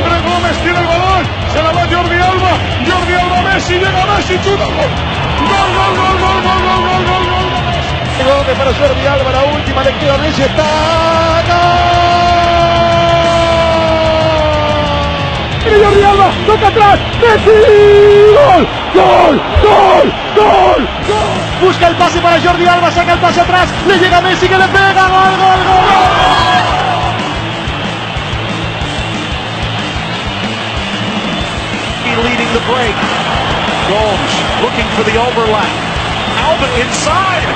Gómez tiene el balón, se la va Jordi Alba, Jordi Alba Messi, llega Messi, chuta, gol, gol, gol, gol, gol, gol, gol, gol, gol, gol, Gómez para Jordi Alba, la última le queda Messi, está, ¡Gol! Jordi Alba, toca atrás, Messi, gol, gol, gol, gol, gol. Busca el pase para Jordi Alba, saca el pase atrás, le llega Messi que le pega, gol, gol, gol. The break. Gomes looking for the overlap. Alba inside.